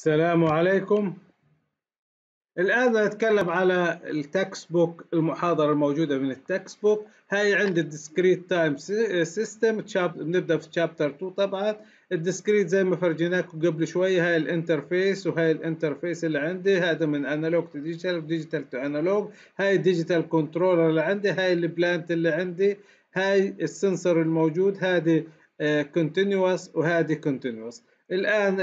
السلام عليكم. الآن نتكلم على ال textbook المحاضرة الموجودة من ال textbook هاي عندي ال discrete time system بنبدأ في chapter 2 طبعا. ال discrete زي ما فرجيناكم قبل شوية هاي ال interface وهاي ال interface اللي عندي. هذا من analog to digital digital to analog هاي ال digital controller اللي عندي هاي ال plant اللي عندي. هاي ال sensor الموجود هذه continuous وهذه continuous الآن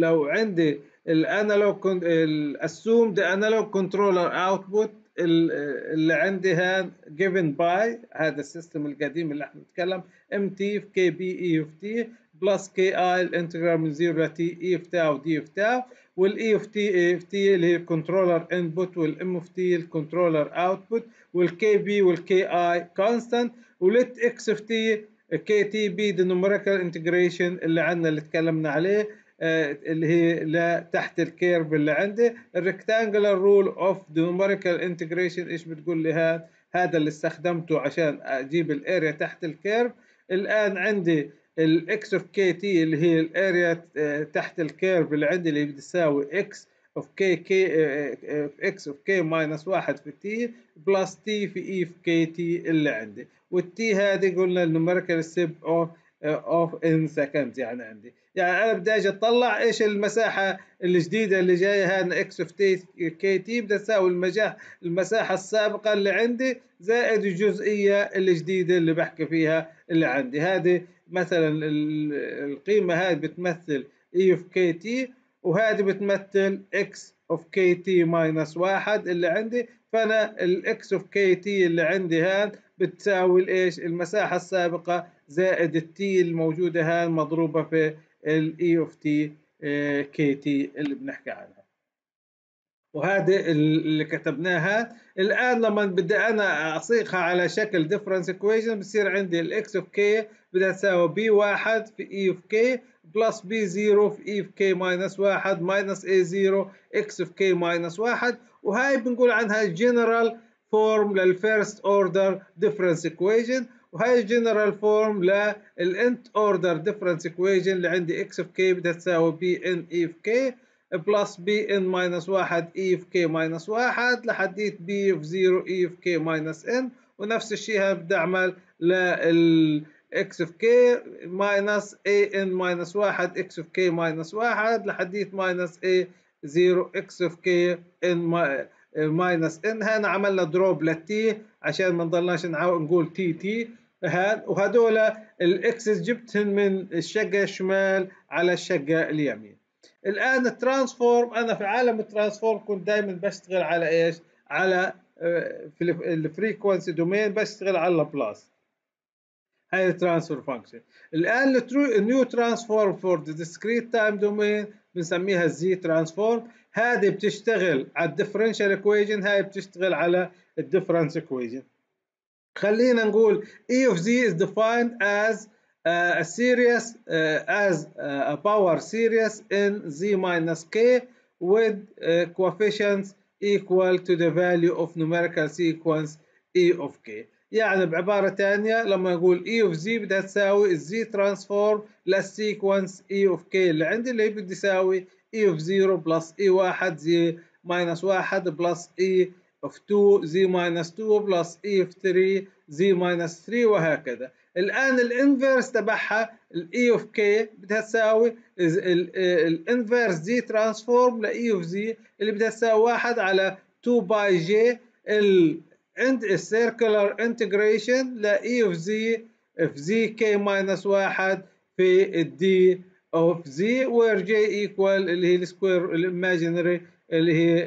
لو عندي ال analog ال assume the analog controller output اللي عندي هذا given by هذا ال system القديم اللي إحنا بنتكلم m of t KP e of t plus KI ال integral من 0 ل t e of tau d of tau وال e of t e of t اللي هي ال controller input وال m of t ال controller output وال KP وال KI constant و let x of t kT be the numerical integration اللي عندنا اللي تكلمنا عليه آه اللي هي لا تحت ال curve اللي عندي. ال rectangular rule of the numerical integration إيش بتقول لي؟ هذا هذا اللي استخدمته عشان أجيب ال area تحت ال curve الآن عندي ال x of kT اللي هي ال area آه تحت ال curve اللي عندي اللي بتساوي x of k k x of k minus واحد في T plus T في e of kT اللي عندي. وال T هذه قلنا ال numerical step of of in second يعني عندي. يعني أنا بدي أجي أطلع إيش المساحة الجديدة اللي جاية هذا x of t kT بدها تساوي المجاح المساحة السابقة اللي عندي زائد الجزئية الجديدة اللي بحكي فيها اللي عندي. هذه مثلا القيمة هذه بتمثل e of kT وهذه بتمثل x of kT minus واحد اللي عندي. فأنا ال x of kT اللي عندي هان بتساوي الإيش؟ المساحة السابقة زائد ال T الموجودة هان مضروبه في ال e of t kT اللي بنحكي عنها. وهذه اللي كتبناها. الآن لما بدي أنا أصيغها على شكل difference equation بصير عندي ال x of k بدها تساوي b واحد في e of k plus b 0 في e of k minus واحد minus a 0 x of k minus واحد. وهاي بنقول عنها general form لل first order difference equation وهاي general form لل nth order difference equation اللي عندي x of k بدها تساوي b n e of k plus b n minus واحد e of k minus واحد لحديت b of 0 e of k minus n ونفس الشيء بدي أعمل لل x of k minus a n minus واحد x of k minus واحد لحديت minus a 0 x of k n minus n. هنا عملنا drop لل T عشان ما نضلناش نقول T T. هاد وهدول ال x's جبتهم من الشقة الشمال على الشقة اليمين. الآن ال transform أنا في عالم ال transform كنت دائما بشتغل على إيش؟ على في ال frequency domain بشتغل على لابلاس هاي ال transfer function الآن ال new transform for the discrete time domain بنسميها ال z transform هذه بتشتغل على ال differential equation هاي بتشتغل على ال difference equation خلينا نقول E of z is defined as uh, a series uh, as uh, a power series in z minus k with uh, coefficients equal to the value of numerical sequence E of k يعني بعبارة ثانية لما نقول E of z بدها تساوي ال z transform لل sequence E of k. اللي عندي اللي بدي يساوي E of 0 plus E 1 z minus 1 plus E of 2 z minus 2 plus e of 3 z minus 3 وهكذا. الآن ال inverse تبعها ال e of k بدها تساوي ال inverse z transform ل e of z اللي بدها تساوي 1 على 2 pi j ال ال circular integration ل e of z في z k minus 1 في d of z where j equal اللي هي ال square ال imaginary اللي هي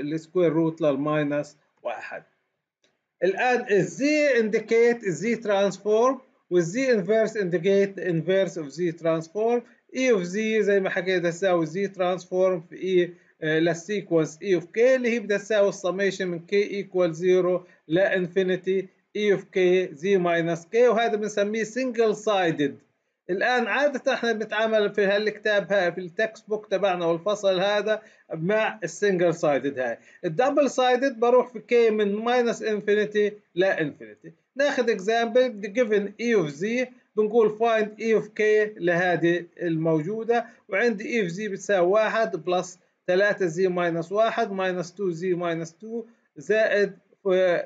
ال square root لل minus واحد. الآن ال z indicate ال z transform وال z inverse indicate inverse of z transform e of z زي ما حكيت تساوي z transform في اي لل sequence e of k اللي هي بدها تساوي ال summation من k equal 0 ل infinity e of k z minus k وهذا بنسميه single sided الآن عادة إحنا بنتعامل في هالكتاب هاي في ال textbook تبعنا والفصل هذا مع ال single sided هاي. ال double sided بروح في k من minus infinity ل infinity ناخذ example given e of z بنقول find e of k لهذه الموجودة وعندي e of z بتساوي 1 plus 3 z minus 1 minus 2 z minus 2 زائد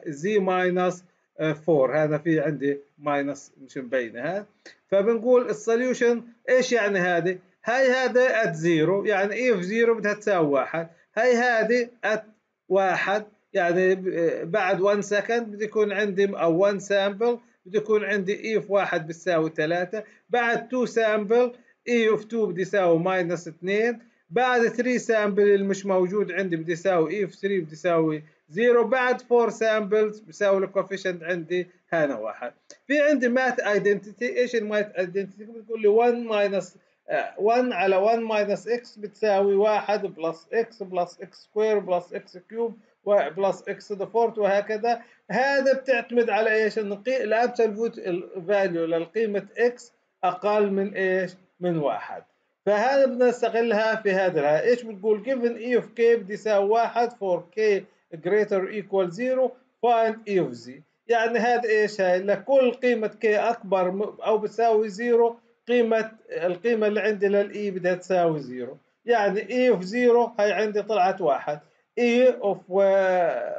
z minus 4 هذا في عندي minus مش مبينة ها؟ فبنقول ال solution إيش يعني هذه؟ هاي هذا at 0 يعني of 0 بدها تساوي 1 هاي هذه at 1 يعني بعد 1 second بده يكون عندي أو 1 sample بده يكون عندي e 1 بتساوي 3 بعد 2 sample e of 2 بده يساوي minus 2 بعد 3 sample اللي مش موجود عندي بده يساوي e of 3 بده يساوي 0 بعد 4 samples بيساوي ال coefficient عندي هنا واحد في عندي math identity إيش ال math identity بتقول لي 1 minus 1 على 1 minus x بتساوي 1 plus x plus x square plus x cube plus x the fourth وهكذا هذا بتعتمد على إيش؟ ال absolute value للقيمة x أقل من إيش؟ من واحد فهذا بدنا نستغلها في هذا إيش بتقول؟ given e of k يساوي واحد for k greater equal 0 find e of z. يعني هذا إيش؟ هاي لكل قيمة k أكبر أو بتساوي 0 قيمة القيمة اللي عندي لل e بدها تساوي 0 يعني e of 0 هاي عندي طلعت واحد. e of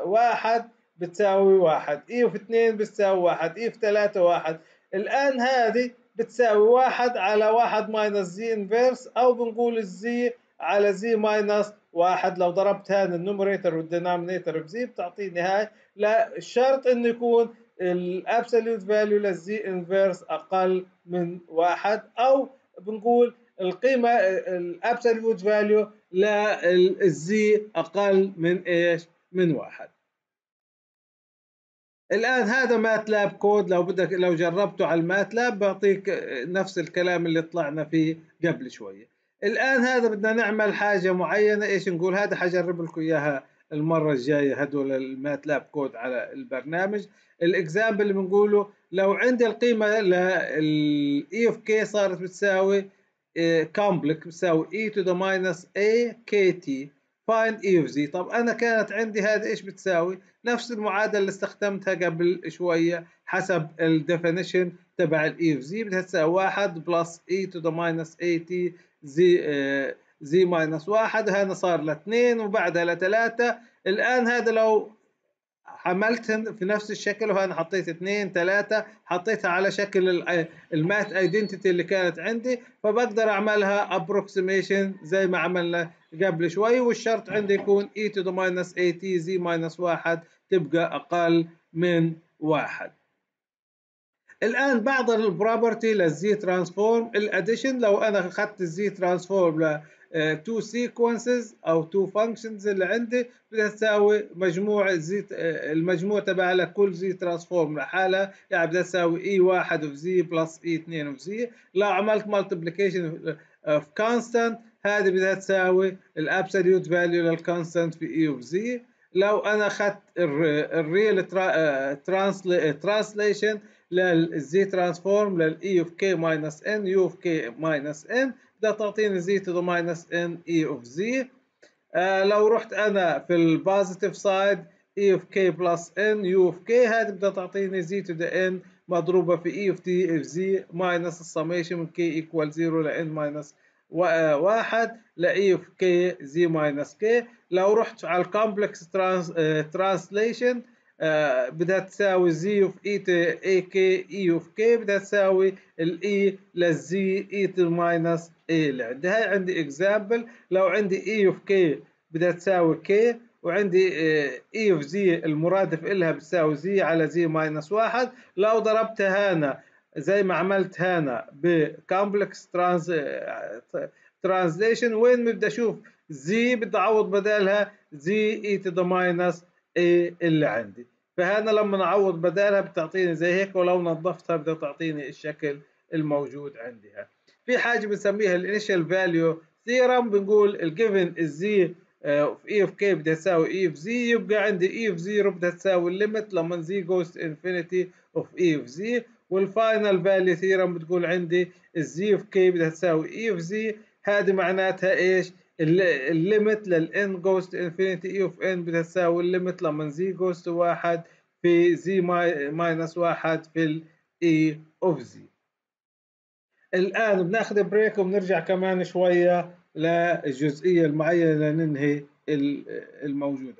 واحد بتساوي واحد. e of اثنين بتساوي واحد. e of ثلاثة واحد. الآن هذه بتساوي واحد على واحد minus z inverse أو بنقول ال z على z minus واحد. لو ضربت هذا ال numerator وال denominator ب z بتعطيني هاي لا الشرط إنه يكون ال absolute value لل z inverse أقل من واحد أو بنقول القيمة ال absolute value لل z أقل من إيش؟ من واحد. الآن هذا ماتلاب كود لو بدك لو جربته على الماتلاب بعطيك نفس الكلام اللي طلعنا فيه قبل شوية. الآن هذا بدنا نعمل حاجة معينة إيش نقول؟ هذا حجرب لكم إياها المرة الجاية هدول الماتلاب كود على البرنامج. ال example اللي بنقوله لو عندي القيمة لل e of k صارت بتساوي complex بتساوي e to the minus a kt find of z طب أنا كانت عندي هذا إيش بتساوي؟ نفس المعادلة اللي استخدمتها قبل شوية حسب ال definition تبع ال e of z بدها تساوي 1 plus e to the minus at زي z minus 1 هنا صار ل 2 وبعدها ل 3 الآن هذا لو عملتهم في نفس الشكل وهنا حطيت اثنين ثلاثة حطيتها على شكل ال math identity اللي كانت عندي فبقدر أعملها approximation زي ما عملنا قبل شوي والشرط عندي يكون e to the minus at z minus واحد تبقى أقل من واحد. الآن بعض ال property لل z transform ال addition لو أنا اخذت ال z transform two sequences أو two functions اللي عندي بدها تساوي مجموع زي المجموع تبع لكل z transform لحالها يعني بدها تساوي e واحد of z plus e اثنين of z لو عملت multiplication of constant هذه بدها تساوي ال absolute value لل constant في e of z لو أنا أخذت ال real translation لل z transform لل e of k minus n u of k minus n بدها تعطيني to the minus n e of z. آه لو رحت أنا في ال positive side e of k plus n u of k هذه بدها تعطيني z to the n مضروبة في e of t of z minus السميشن من k equal 0 ل n minus واحد ل e of k z minus k. لو رحت على ال complex translation آه بدها تساوي z of e to ak e of k بدها تساوي ال للz e to minus a اللي عندي هاي عندي example لو عندي e of k بدها تساوي k وعندي e of z المرادف لها بتساوي z على z minus واحد. لو ضربتها هنا زي ما عملت هنا ب complex translation وين بدي أشوف z بدي أعوض بدالها z e to the minus A اللي عندي. فهنا لما نعوض بدالها بتعطيني زي هيك ولو نظفتها بدها تعطيني الشكل الموجود عندها. في حاجة بنسميها ال initial value theorem بنقول ال given ال z of E of k بدها تساوي E of z يبقى عندي E of zero بدها تساوي ال limit لما z goes infinity of E of z وال final value theorem بتقول عندي ال z of k بدها تساوي E of z هذه معناتها إيش؟ ال limit لل n goes to infinity E of n بدها تساوي ال limit لما z goes to واحد في z minus واحد في ال E of z الآن بناخذ break وبنرجع كمان شوية للجزئية المعينة لننهي الموجود